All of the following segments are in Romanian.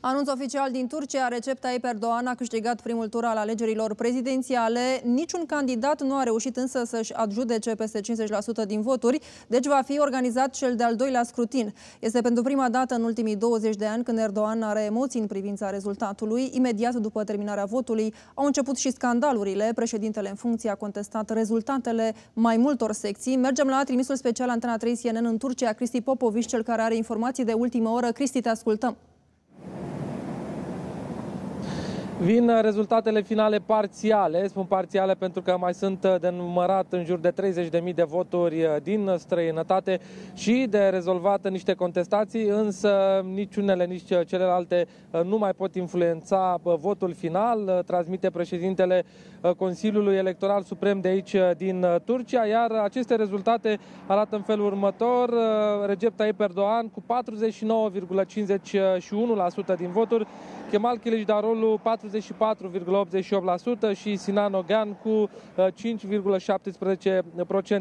Anunț oficial din Turcia, Recep Tayyip Erdogan a câștigat primul tur al alegerilor prezidențiale. Niciun candidat nu a reușit însă să-și adjudece peste 50% din voturi, deci va fi organizat cel de-al doilea scrutin. Este pentru prima dată în ultimii 20 de ani când Erdogan are emoții în privința rezultatului. Imediat după terminarea votului au început și scandalurile. Președintele în funcție a contestat rezultatele mai multor secții. Mergem la trimisul special Antena 3 CNN în Turcia, Cristi Popovici, cel care are informații de ultimă oră. Cristi, te ascultăm. Vin rezultatele finale parțiale, spun parțiale pentru că mai sunt de numărat în jur de 30.000 de voturi din străinătate și de rezolvat niște contestații, însă nici unele, nici celelalte nu mai pot influența votul final, transmite președintele Consiliului Electoral Suprem de aici din Turcia, iar aceste rezultate arată în felul următor. Recep Tayyip Erdogan cu 49,51% din voturi, Kemal Kılıçdaroğlu 44,88% și Sinan Ogan cu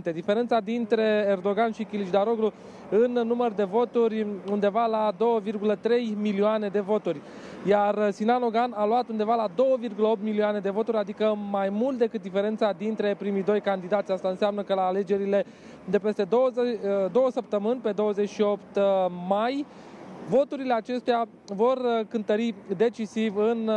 5,17%. Diferența dintre Erdogan și Kılıçdaroğlu în număr de voturi undeva la 2,3 milioane de voturi. Iar Sinan Ogan a luat undeva la 2,8 milioane de voturi, adică mai mult decât diferența dintre primii doi candidați. Asta înseamnă că la alegerile de peste două, două săptămâni, pe 28 mai, Voturile acestea vor uh, cântări decisiv în uh,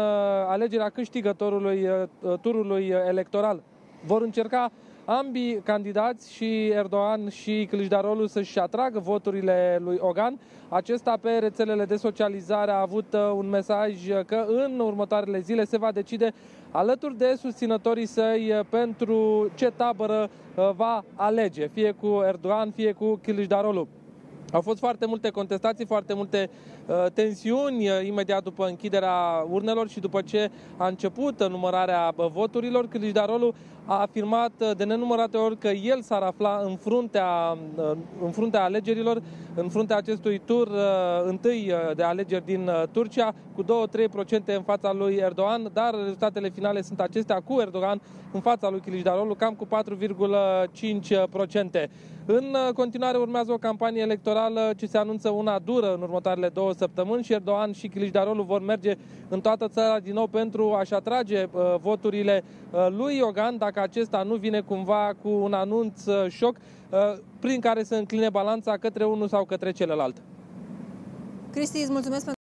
alegerea câștigătorului uh, turului electoral. Vor încerca ambii candidați și Erdogan și Clijdarolu să-și atragă voturile lui Ogan. Acesta pe rețelele de socializare a avut un mesaj că în următoarele zile se va decide alături de susținătorii săi pentru ce tabără va alege, fie cu Erdogan, fie cu Kılıçdaroğlu. Au fost foarte multe contestații, foarte multe uh, tensiuni uh, imediat după închiderea urnelor și după ce a început numărarea uh, voturilor. Câlișdarolu a afirmat uh, de nenumărate ori că el s-ar afla în fruntea, uh, în fruntea alegerilor, în fruntea acestui tur uh, întâi de alegeri din Turcia, cu 2-3% în fața lui Erdogan, dar rezultatele finale sunt acestea cu Erdogan în fața lui Kılıçdaroğlu, cam cu 4,5%. În continuare urmează o campanie electorală ce se anunță una dură în următoarele două săptămâni și Erdogan și Kılıçdaroğlu vor merge în toată țara din nou pentru a-și atrage voturile lui Iogan, dacă acesta nu vine cumva cu un anunț uh, șoc uh, prin care să încline balanța către unul sau către celălalt. Cristi, îți mulțumesc pentru